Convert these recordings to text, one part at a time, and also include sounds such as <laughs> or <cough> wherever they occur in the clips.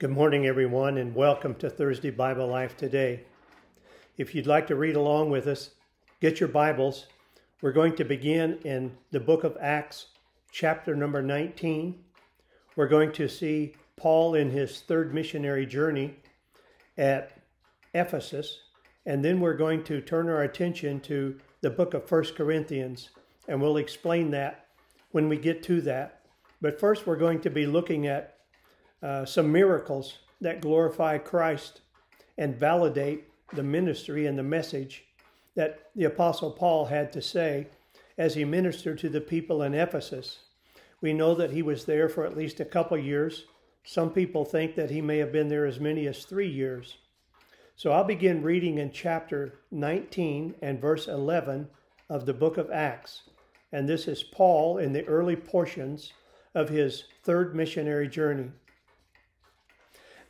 Good morning, everyone, and welcome to Thursday Bible Life today. If you'd like to read along with us, get your Bibles. We're going to begin in the book of Acts, chapter number 19. We're going to see Paul in his third missionary journey at Ephesus, and then we're going to turn our attention to the book of First Corinthians, and we'll explain that when we get to that. But first, we're going to be looking at uh, some miracles that glorify Christ and validate the ministry and the message that the Apostle Paul had to say as he ministered to the people in Ephesus. We know that he was there for at least a couple years. Some people think that he may have been there as many as three years. So I'll begin reading in chapter 19 and verse 11 of the book of Acts. And this is Paul in the early portions of his third missionary journey.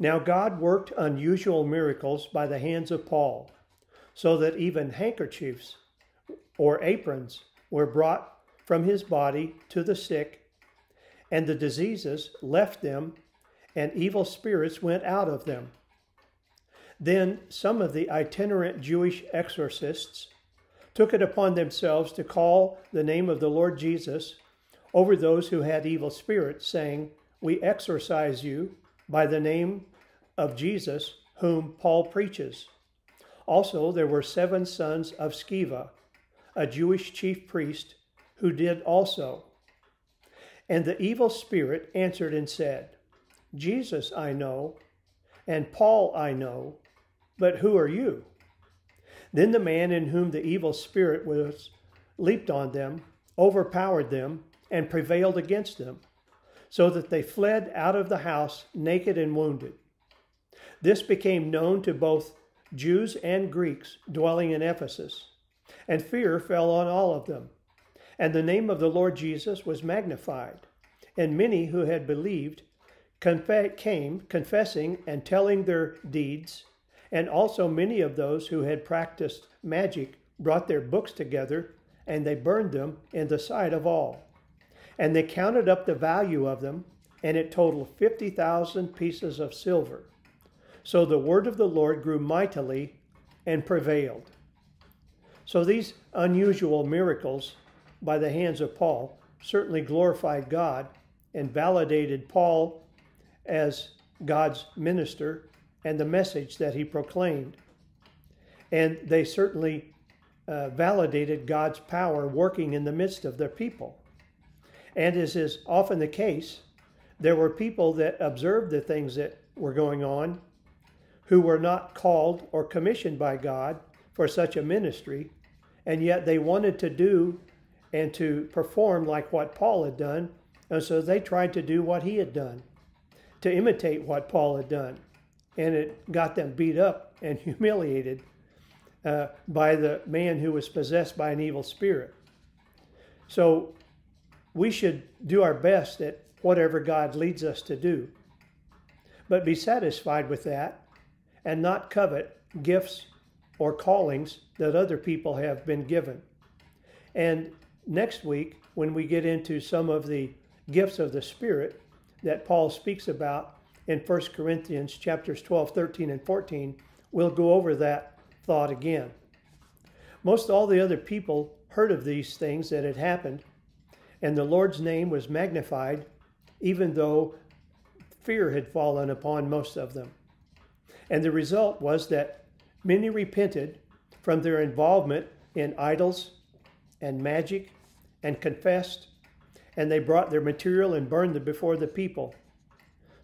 Now God worked unusual miracles by the hands of Paul, so that even handkerchiefs or aprons were brought from his body to the sick, and the diseases left them, and evil spirits went out of them. Then some of the itinerant Jewish exorcists took it upon themselves to call the name of the Lord Jesus over those who had evil spirits, saying, We exorcise you by the name of Jesus, whom Paul preaches. Also, there were seven sons of Sceva, a Jewish chief priest, who did also. And the evil spirit answered and said, Jesus I know, and Paul I know, but who are you? Then the man in whom the evil spirit was leaped on them, overpowered them, and prevailed against them, so that they fled out of the house naked and wounded. This became known to both Jews and Greeks dwelling in Ephesus, and fear fell on all of them. And the name of the Lord Jesus was magnified, and many who had believed came, confessing and telling their deeds. And also many of those who had practiced magic brought their books together, and they burned them in the sight of all. And they counted up the value of them, and it totaled 50,000 pieces of silver. So the word of the Lord grew mightily and prevailed. So these unusual miracles by the hands of Paul certainly glorified God and validated Paul as God's minister and the message that he proclaimed. And they certainly uh, validated God's power working in the midst of their people. And as is often the case, there were people that observed the things that were going on who were not called or commissioned by God for such a ministry, and yet they wanted to do and to perform like what Paul had done, and so they tried to do what he had done, to imitate what Paul had done. And it got them beat up and <laughs> humiliated uh, by the man who was possessed by an evil spirit. So we should do our best at whatever God leads us to do, but be satisfied with that and not covet gifts or callings that other people have been given. And next week, when we get into some of the gifts of the Spirit that Paul speaks about in 1 Corinthians chapters 12, 13, and 14, we'll go over that thought again. Most all the other people heard of these things that had happened, and the Lord's name was magnified, even though fear had fallen upon most of them. And the result was that many repented from their involvement in idols and magic and confessed, and they brought their material and burned it before the people.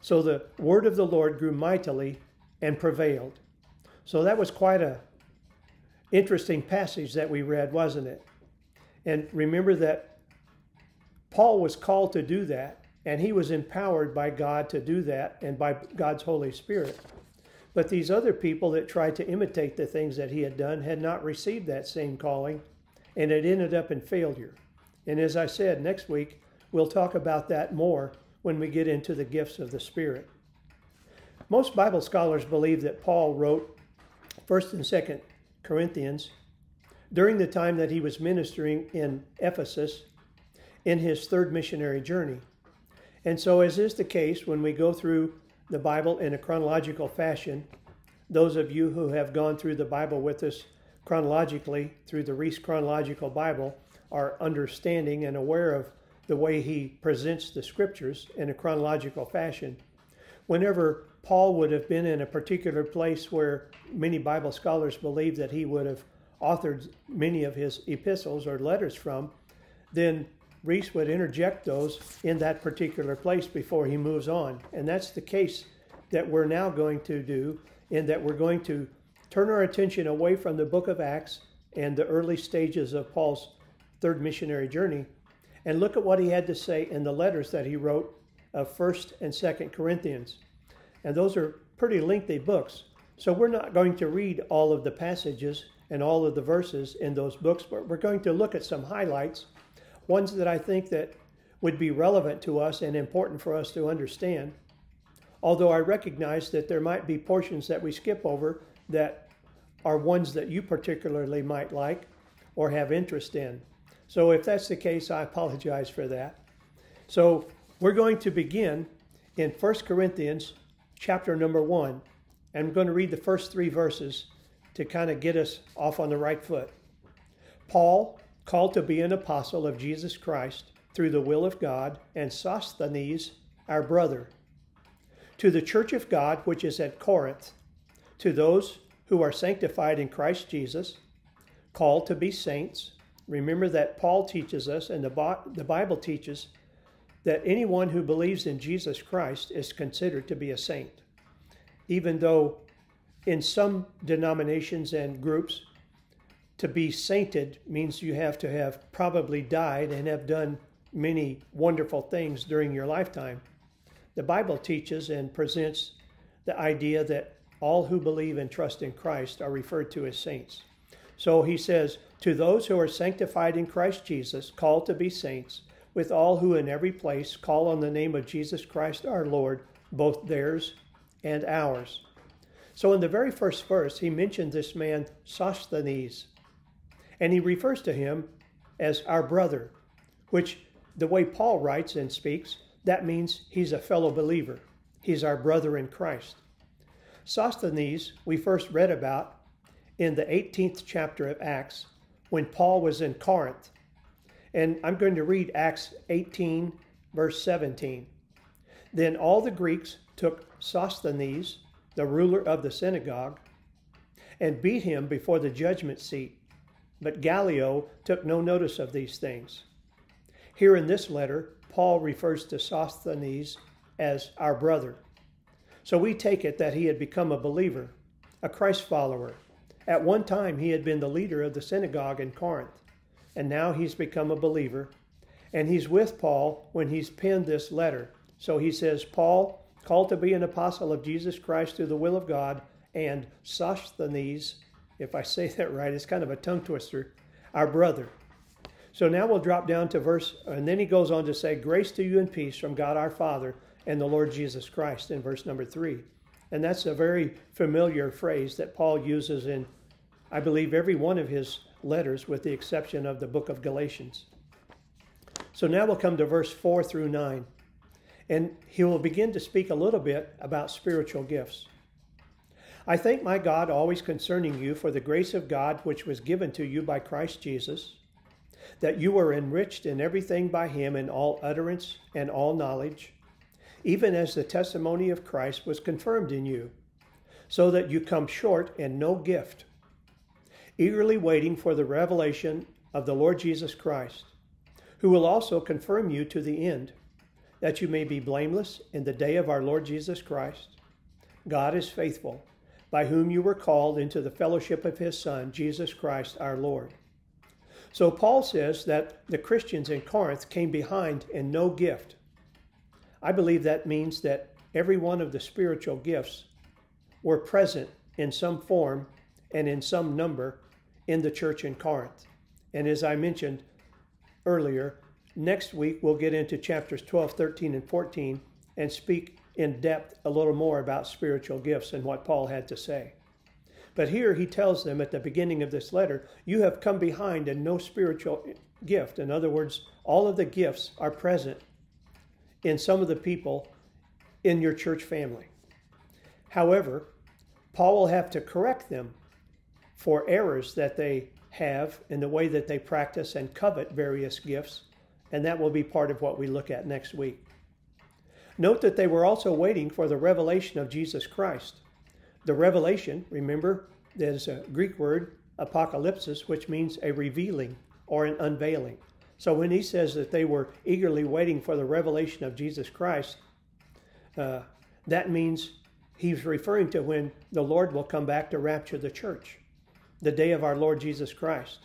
So the word of the Lord grew mightily and prevailed. So that was quite a interesting passage that we read, wasn't it? And remember that Paul was called to do that, and he was empowered by God to do that and by God's Holy Spirit. But these other people that tried to imitate the things that he had done had not received that same calling, and it ended up in failure. And as I said, next week we'll talk about that more when we get into the gifts of the Spirit. Most Bible scholars believe that Paul wrote 1st and 2nd Corinthians during the time that he was ministering in Ephesus in his third missionary journey. And so, as is the case when we go through the Bible in a chronological fashion. Those of you who have gone through the Bible with us chronologically through the Reese Chronological Bible are understanding and aware of the way he presents the scriptures in a chronological fashion. Whenever Paul would have been in a particular place where many Bible scholars believe that he would have authored many of his epistles or letters from, then Reese would interject those in that particular place before he moves on. And that's the case that we're now going to do, in that we're going to turn our attention away from the book of Acts and the early stages of Paul's third missionary journey and look at what he had to say in the letters that he wrote of 1st and 2nd Corinthians. And those are pretty lengthy books. So we're not going to read all of the passages and all of the verses in those books, but we're going to look at some highlights, ones that I think that would be relevant to us and important for us to understand. Although I recognize that there might be portions that we skip over that are ones that you particularly might like or have interest in. So if that's the case, I apologize for that. So we're going to begin in 1 Corinthians chapter number 1. And I'm going to read the first three verses to kind of get us off on the right foot. Paul, called to be an apostle of Jesus Christ through the will of God, and Sosthenes, our brother, to the church of God which is at Corinth, to those who are sanctified in Christ Jesus, called to be saints, Remember that Paul teaches us, and the, the Bible teaches, that anyone who believes in Jesus Christ is considered to be a saint. Even though in some denominations and groups, to be sainted means you have to have probably died and have done many wonderful things during your lifetime. The Bible teaches and presents the idea that all who believe and trust in Christ are referred to as saints. So he says, To those who are sanctified in Christ Jesus, called to be saints, with all who in every place call on the name of Jesus Christ our Lord, both theirs and ours. So in the very first verse, he mentioned this man, Sosthenes, and he refers to him as our brother, which the way Paul writes and speaks, that means he's a fellow believer. He's our brother in Christ. Sosthenes, we first read about in the 18th chapter of Acts when Paul was in Corinth. And I'm going to read Acts 18, verse 17. Then all the Greeks took Sosthenes, the ruler of the synagogue, and beat him before the judgment seat. But Gallio took no notice of these things. Here in this letter, Paul refers to Sosthenes as our brother. So we take it that he had become a believer, a Christ follower, at one time, he had been the leader of the synagogue in Corinth, and now he's become a believer. And he's with Paul when he's penned this letter. So he says, Paul, called to be an apostle of Jesus Christ through the will of God, and Sosthenes, if I say that right, it's kind of a tongue twister, our brother. So now we'll drop down to verse, and then he goes on to say, Grace to you and peace from God our Father and the Lord Jesus Christ in verse number three. And that's a very familiar phrase that Paul uses in I believe, every one of his letters, with the exception of the book of Galatians. So now we'll come to verse 4 through 9. And he will begin to speak a little bit about spiritual gifts. I thank my God always concerning you for the grace of God which was given to you by Christ Jesus, that you were enriched in everything by him in all utterance and all knowledge, even as the testimony of Christ was confirmed in you, so that you come short in no gift eagerly waiting for the revelation of the Lord Jesus Christ, who will also confirm you to the end, that you may be blameless in the day of our Lord Jesus Christ. God is faithful, by whom you were called into the fellowship of his Son, Jesus Christ our Lord. So Paul says that the Christians in Corinth came behind in no gift. I believe that means that every one of the spiritual gifts were present in some form and in some number in the church in Corinth. And as I mentioned earlier, next week we'll get into chapters 12, 13, and 14 and speak in depth a little more about spiritual gifts and what Paul had to say. But here he tells them at the beginning of this letter, You have come behind in no spiritual gift. In other words, all of the gifts are present in some of the people in your church family. However, Paul will have to correct them for errors that they have in the way that they practice and covet various gifts, and that will be part of what we look at next week. Note that they were also waiting for the revelation of Jesus Christ. The revelation, remember, is a Greek word, apocalypsis, which means a revealing or an unveiling. So when he says that they were eagerly waiting for the revelation of Jesus Christ, uh, that means he's referring to when the Lord will come back to rapture the church, the day of our Lord Jesus Christ.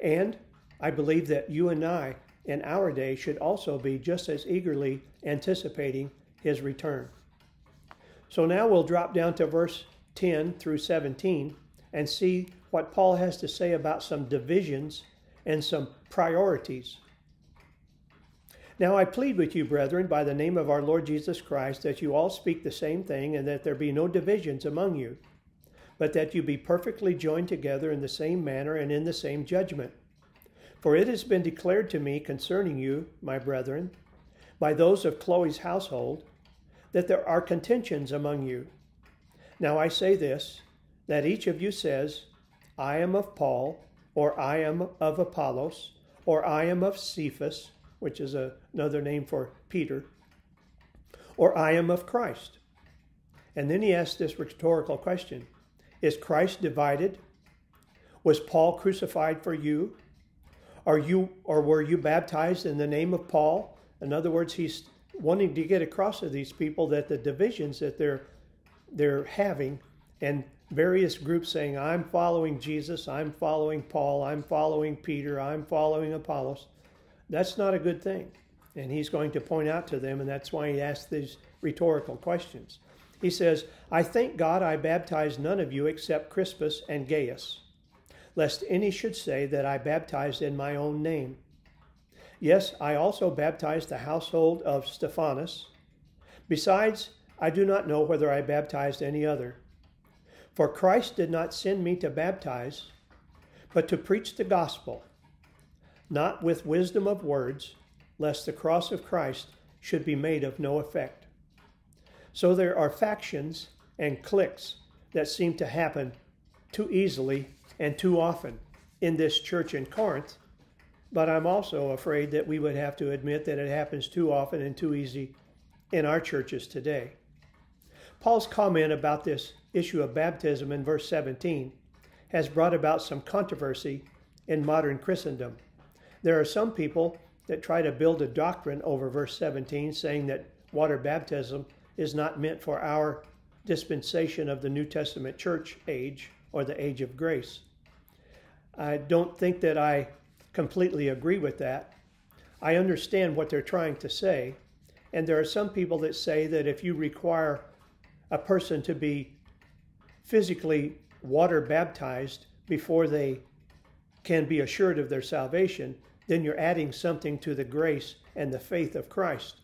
And I believe that you and I in our day should also be just as eagerly anticipating his return. So now we'll drop down to verse 10 through 17 and see what Paul has to say about some divisions and some priorities. Now I plead with you, brethren, by the name of our Lord Jesus Christ, that you all speak the same thing, and that there be no divisions among you, but that you be perfectly joined together in the same manner and in the same judgment. For it has been declared to me concerning you, my brethren, by those of Chloe's household, that there are contentions among you. Now I say this, that each of you says, I am of Paul, or I am of Apollos, or I am of Cephas, which is a, another name for Peter, or I am of Christ. And then he asks this rhetorical question Is Christ divided? Was Paul crucified for you? Are you or were you baptized in the name of Paul? In other words, he's wanting to get across to these people that the divisions that they're they're having and various groups saying, I'm following Jesus, I'm following Paul, I'm following Peter, I'm following Apollos. That's not a good thing. And he's going to point out to them, and that's why he asks these rhetorical questions. He says, I thank God I baptized none of you except Crispus and Gaius, lest any should say that I baptized in my own name. Yes, I also baptized the household of Stephanas. Besides, I do not know whether I baptized any other. For Christ did not send me to baptize, but to preach the gospel, not with wisdom of words, lest the cross of Christ should be made of no effect. So there are factions and cliques that seem to happen too easily and too often in this church in Corinth, but I'm also afraid that we would have to admit that it happens too often and too easy in our churches today. Paul's comment about this issue of baptism in verse 17 has brought about some controversy in modern Christendom. There are some people that try to build a doctrine over verse 17 saying that water baptism is not meant for our dispensation of the New Testament church age or the age of grace. I don't think that I completely agree with that. I understand what they're trying to say, and there are some people that say that if you require a person to be physically water baptized before they can be assured of their salvation, then you're adding something to the grace and the faith of Christ.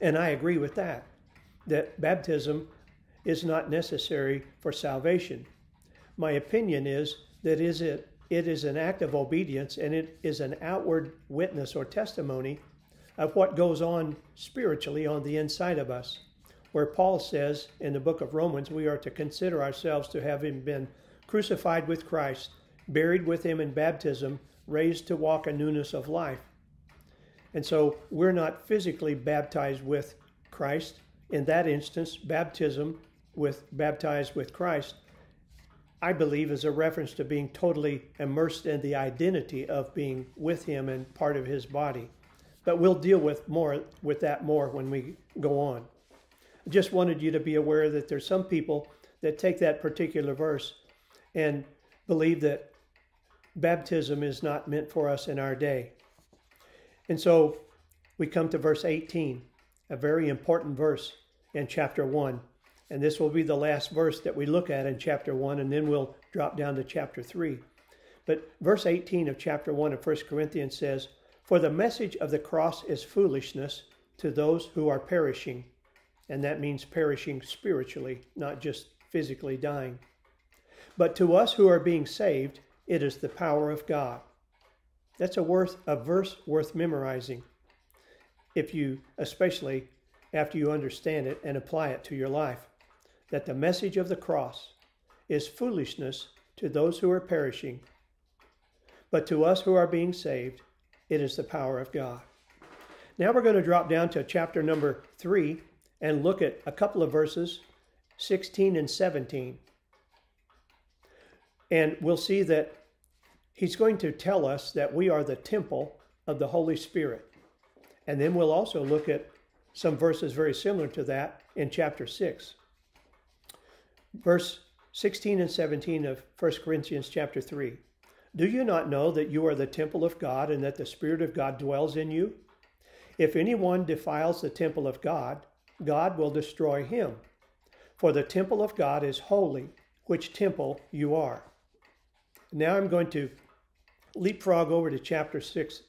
And I agree with that, that baptism is not necessary for salvation. My opinion is that is it, it is an act of obedience and it is an outward witness or testimony of what goes on spiritually on the inside of us where Paul says in the book of Romans, we are to consider ourselves to having been crucified with Christ, buried with him in baptism, raised to walk a newness of life. And so we're not physically baptized with Christ. In that instance, baptism with baptized with Christ, I believe is a reference to being totally immersed in the identity of being with him and part of his body. But we'll deal with more with that more when we go on I just wanted you to be aware that there's some people that take that particular verse and believe that baptism is not meant for us in our day. And so we come to verse 18, a very important verse in chapter 1. And this will be the last verse that we look at in chapter 1, and then we'll drop down to chapter 3. But verse 18 of chapter 1 of 1 Corinthians says, For the message of the cross is foolishness to those who are perishing and that means perishing spiritually, not just physically dying. But to us who are being saved, it is the power of God. That's a worth a verse worth memorizing. If you especially after you understand it and apply it to your life. That the message of the cross is foolishness to those who are perishing, but to us who are being saved, it is the power of God. Now we're going to drop down to chapter number 3 and look at a couple of verses 16 and 17. And we'll see that he's going to tell us that we are the temple of the Holy Spirit. And then we'll also look at some verses very similar to that in chapter 6. Verse 16 and 17 of 1 Corinthians chapter 3. Do you not know that you are the temple of God and that the Spirit of God dwells in you? If anyone defiles the temple of God, God will destroy him. For the temple of God is holy, which temple you are. Now I'm going to leapfrog over to chapter 6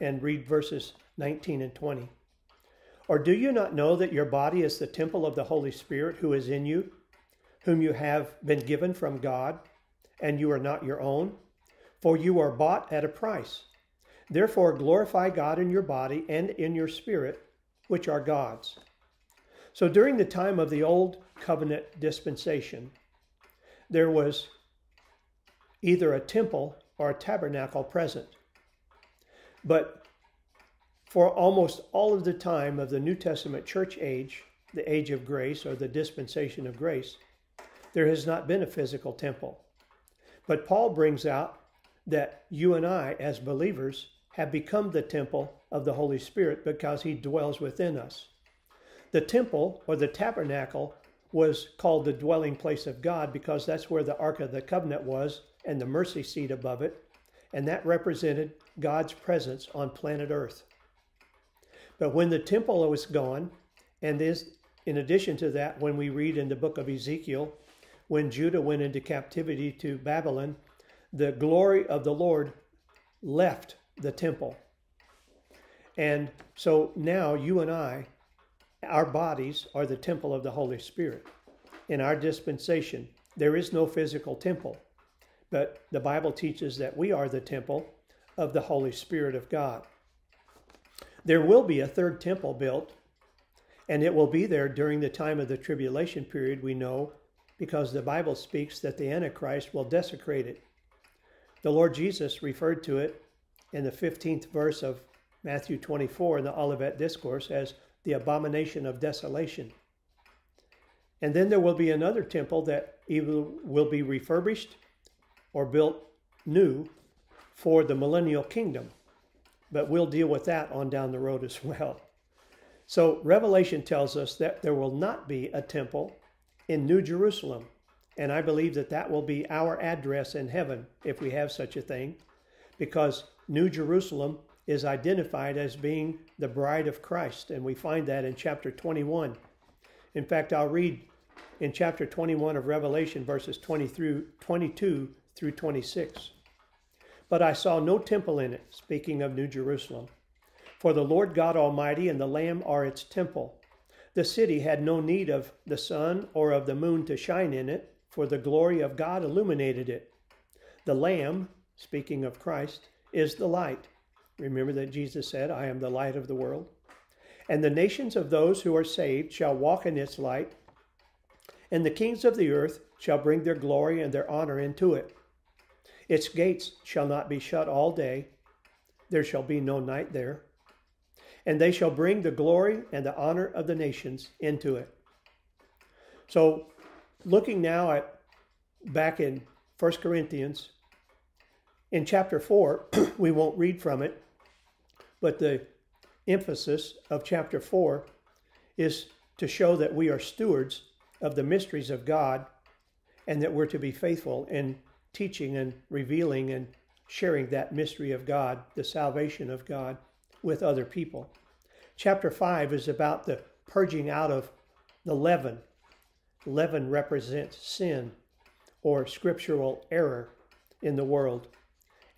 and read verses 19 and 20. Or do you not know that your body is the temple of the Holy Spirit who is in you, whom you have been given from God, and you are not your own? For you are bought at a price. Therefore, glorify God in your body and in your spirit, which are God's. So during the time of the Old Covenant dispensation, there was either a temple or a tabernacle present. But for almost all of the time of the New Testament church age, the age of grace or the dispensation of grace, there has not been a physical temple. But Paul brings out that you and I, as believers, have become the temple of the Holy Spirit because he dwells within us. The temple or the tabernacle was called the dwelling place of God because that's where the Ark of the Covenant was and the mercy seat above it, and that represented God's presence on planet Earth. But when the temple was gone, and in addition to that, when we read in the book of Ezekiel, when Judah went into captivity to Babylon, the glory of the Lord left the temple. And so now you and I our bodies are the temple of the Holy Spirit. In our dispensation, there is no physical temple, but the Bible teaches that we are the temple of the Holy Spirit of God. There will be a third temple built, and it will be there during the time of the tribulation period, we know, because the Bible speaks that the Antichrist will desecrate it. The Lord Jesus referred to it in the 15th verse of Matthew 24 in the Olivet Discourse as the abomination of desolation. And then there will be another temple that either will be refurbished or built new for the millennial kingdom. But we'll deal with that on down the road as <laughs> well. So Revelation tells us that there will not be a temple in New Jerusalem. And I believe that that will be our address in heaven if we have such a thing, because New Jerusalem is identified as being the bride of Christ, and we find that in chapter 21. In fact, I'll read in chapter 21 of Revelation, verses 20 through 22 through 26. But I saw no temple in it, speaking of New Jerusalem. For the Lord God Almighty and the Lamb are its temple. The city had no need of the sun or of the moon to shine in it, for the glory of God illuminated it. The Lamb, speaking of Christ, is the light. Remember that Jesus said, I am the light of the world. And the nations of those who are saved shall walk in its light, and the kings of the earth shall bring their glory and their honor into it. Its gates shall not be shut all day, there shall be no night there. And they shall bring the glory and the honor of the nations into it. So, looking now at back in 1 Corinthians, in chapter 4, <clears throat> we won't read from it, but the emphasis of chapter 4 is to show that we are stewards of the mysteries of God and that we're to be faithful in teaching and revealing and sharing that mystery of God, the salvation of God, with other people. Chapter 5 is about the purging out of the leaven. Leaven represents sin or scriptural error in the world.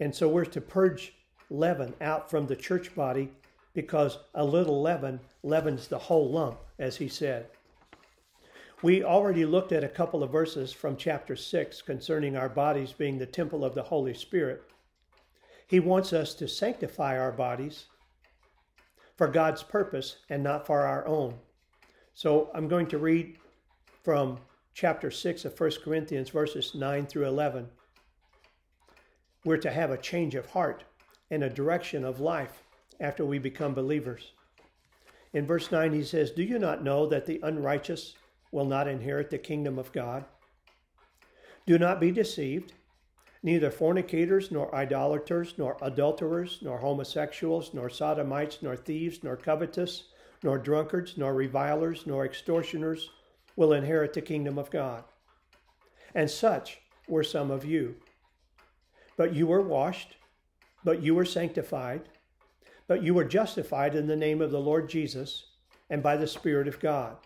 And so we're to purge leaven out from the church body because a little leaven leavens the whole lump, as he said. We already looked at a couple of verses from chapter 6 concerning our bodies being the temple of the Holy Spirit. He wants us to sanctify our bodies for God's purpose and not for our own. So I'm going to read from chapter 6 of 1 Corinthians, verses 9 through 11. We're to have a change of heart and a direction of life after we become believers. In verse 9, he says, Do you not know that the unrighteous will not inherit the kingdom of God? Do not be deceived. Neither fornicators, nor idolaters, nor adulterers, nor homosexuals, nor sodomites, nor thieves, nor covetous, nor drunkards, nor revilers, nor extortioners will inherit the kingdom of God. And such were some of you. But you were washed, but you were sanctified, but you were justified in the name of the Lord Jesus and by the Spirit of God.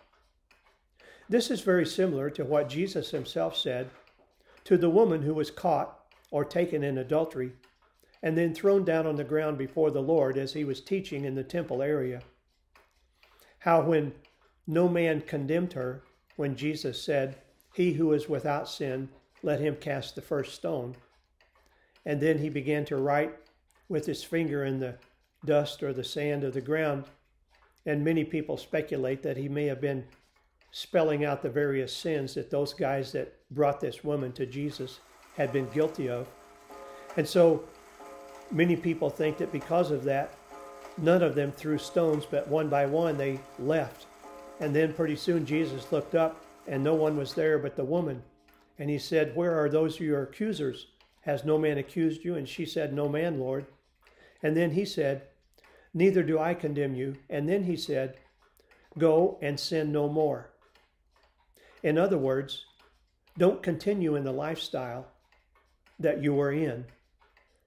This is very similar to what Jesus himself said to the woman who was caught or taken in adultery and then thrown down on the ground before the Lord as he was teaching in the temple area. How, when no man condemned her, when Jesus said, He who is without sin, let him cast the first stone. And then he began to write with his finger in the dust or the sand of the ground. And many people speculate that he may have been spelling out the various sins that those guys that brought this woman to Jesus had been guilty of. And so many people think that because of that, none of them threw stones, but one by one they left. And then pretty soon Jesus looked up and no one was there but the woman. And he said, Where are those your accusers? Has no man accused you? And she said, No man, Lord. And then he said, Neither do I condemn you. And then he said, Go and sin no more. In other words, don't continue in the lifestyle that you were in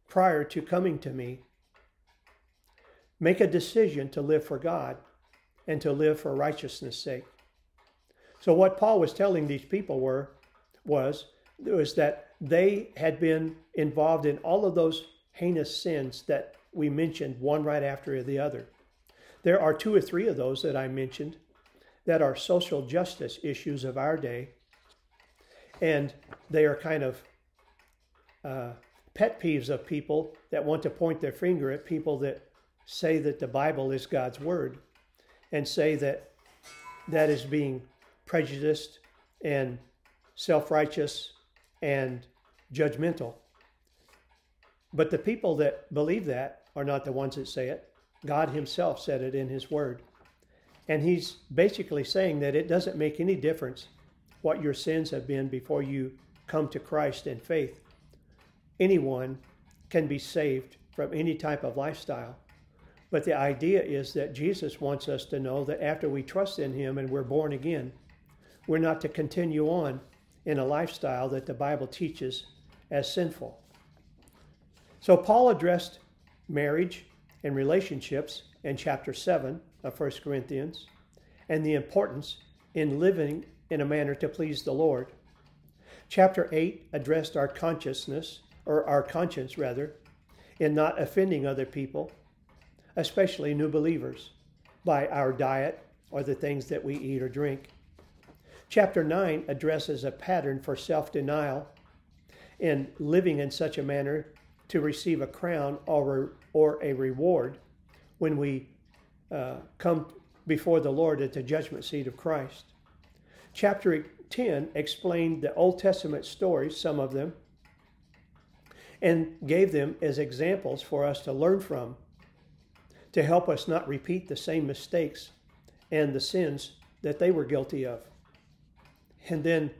prior to coming to me. Make a decision to live for God and to live for righteousness' sake. So what Paul was telling these people were was was that they had been involved in all of those heinous sins that we mentioned one right after the other. There are two or three of those that I mentioned that are social justice issues of our day, and they are kind of uh, pet peeves of people that want to point their finger at people that say that the Bible is God's word and say that that is being prejudiced and self righteous and judgmental. But the people that believe that are not the ones that say it. God Himself said it in His Word. And He's basically saying that it doesn't make any difference what your sins have been before you come to Christ in faith anyone can be saved from any type of lifestyle. But the idea is that Jesus wants us to know that after we trust in Him and we're born again, we're not to continue on in a lifestyle that the Bible teaches as sinful. So, Paul addressed marriage and relationships in chapter 7 of 1 Corinthians and the importance in living in a manner to please the Lord. Chapter 8 addressed our consciousness or our conscience rather, in not offending other people, especially new believers, by our diet or the things that we eat or drink. Chapter 9 addresses a pattern for self denial in living in such a manner to receive a crown or, or a reward when we uh, come before the Lord at the judgment seat of Christ. Chapter 10 explained the Old Testament stories, some of them, and gave them as examples for us to learn from to help us not repeat the same mistakes and the sins that they were guilty of. And then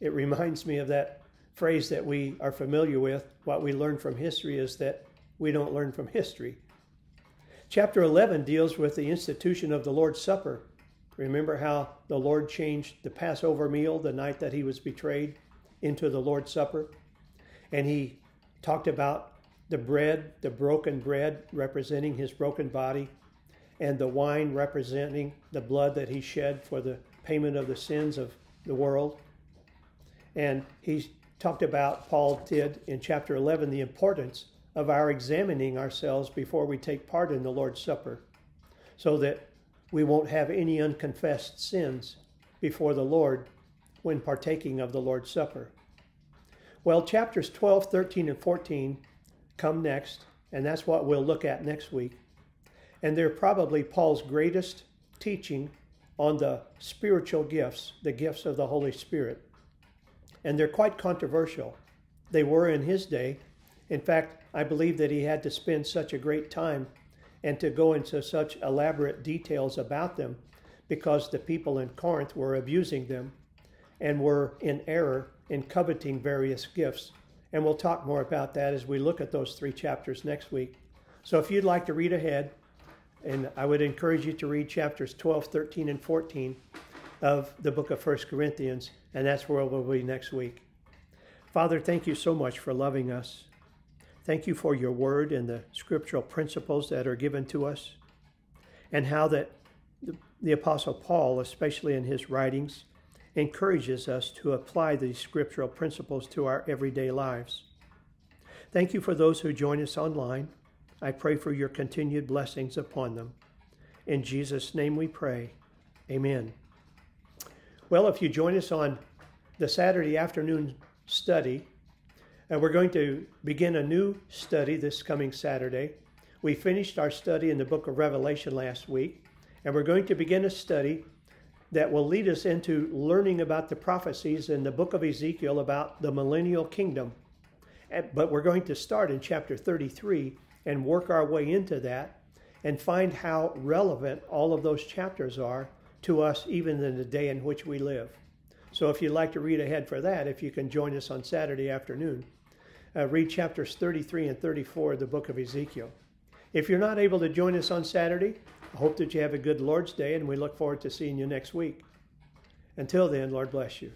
it reminds me of that phrase that we are familiar with. What we learn from history is that we don't learn from history. Chapter 11 deals with the institution of the Lord's Supper. Remember how the Lord changed the Passover meal the night that he was betrayed into the Lord's Supper? And he talked about the bread, the broken bread representing his broken body, and the wine representing the blood that he shed for the payment of the sins of the world. And he talked about, Paul did in chapter 11, the importance of our examining ourselves before we take part in the Lord's Supper so that we won't have any unconfessed sins before the Lord when partaking of the Lord's Supper. Well, chapters 12, 13, and 14 come next, and that's what we'll look at next week. And they're probably Paul's greatest teaching on the spiritual gifts, the gifts of the Holy Spirit. And they're quite controversial. They were in his day. In fact, I believe that he had to spend such a great time and to go into such elaborate details about them because the people in Corinth were abusing them and were in error in coveting various gifts. And we'll talk more about that as we look at those three chapters next week. So if you'd like to read ahead, and I would encourage you to read chapters 12, 13, and 14 of the book of 1 Corinthians, and that's where we'll be next week. Father, thank you so much for loving us. Thank you for your word and the scriptural principles that are given to us, and how that the Apostle Paul, especially in his writings, encourages us to apply these scriptural principles to our everyday lives. Thank you for those who join us online. I pray for your continued blessings upon them. In Jesus' name we pray. Amen. Well, if you join us on the Saturday afternoon study, and we're going to begin a new study this coming Saturday. We finished our study in the book of Revelation last week, and we're going to begin a study that will lead us into learning about the prophecies in the book of Ezekiel about the millennial kingdom. But we're going to start in chapter 33 and work our way into that and find how relevant all of those chapters are to us, even in the day in which we live. So, if you'd like to read ahead for that, if you can join us on Saturday afternoon, uh, read chapters 33 and 34 of the book of Ezekiel. If you're not able to join us on Saturday, hope that you have a good Lord's Day, and we look forward to seeing you next week. Until then, Lord bless you.